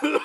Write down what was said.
Hmm.